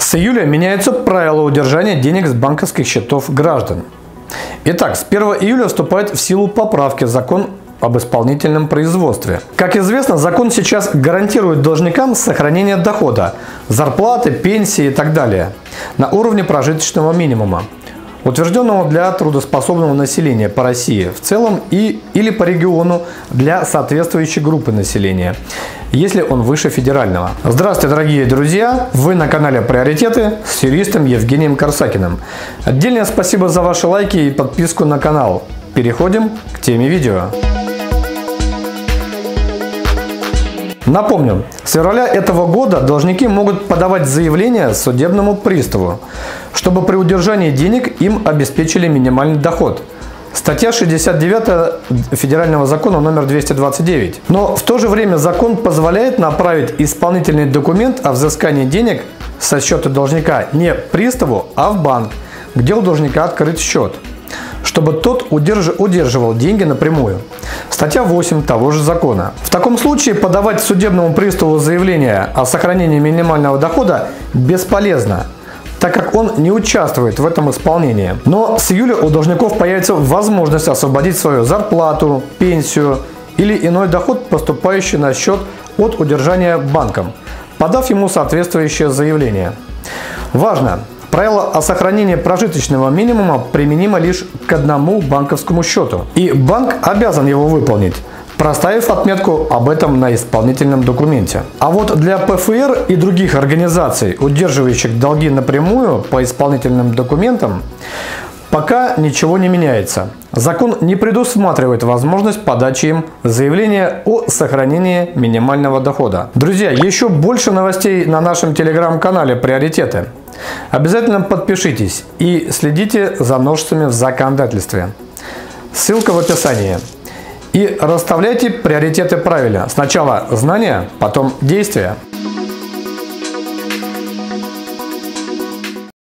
С июля меняются правила удержания денег с банковских счетов граждан. Итак, с 1 июля вступает в силу поправки в закон об исполнительном производстве. Как известно, закон сейчас гарантирует должникам сохранение дохода, зарплаты, пенсии и так далее на уровне прожиточного минимума утвержденного для трудоспособного населения по России в целом и или по региону для соответствующей группы населения, если он выше федерального. Здравствуйте, дорогие друзья! Вы на канале Приоритеты с юристом Евгением Корсакиным. Отдельное спасибо за ваши лайки и подписку на канал. Переходим к теме видео. Напомню, с февраля этого года должники могут подавать заявление судебному приставу, чтобы при удержании денег им обеспечили минимальный доход. Статья 69 Федерального закона номер 229. Но в то же время закон позволяет направить исполнительный документ о взыскании денег со счета должника не приставу, а в банк, где у должника открыт счет – чтобы тот удерж... удерживал деньги напрямую. Статья 8 того же закона. В таком случае подавать судебному приставу заявление о сохранении минимального дохода бесполезно, так как он не участвует в этом исполнении. Но с июля у должников появится возможность освободить свою зарплату, пенсию или иной доход, поступающий на счет от удержания банком, подав ему соответствующее заявление. Важно! Правило о сохранении прожиточного минимума применимо лишь к одному банковскому счету. И банк обязан его выполнить проставив отметку об этом на исполнительном документе. А вот для ПФР и других организаций, удерживающих долги напрямую по исполнительным документам, пока ничего не меняется. Закон не предусматривает возможность подачи им заявления о сохранении минимального дохода. Друзья, еще больше новостей на нашем телеграм-канале «Приоритеты». Обязательно подпишитесь и следите за множествами в законодательстве. Ссылка в описании. И расставляйте приоритеты правильно. Сначала знания, потом действия.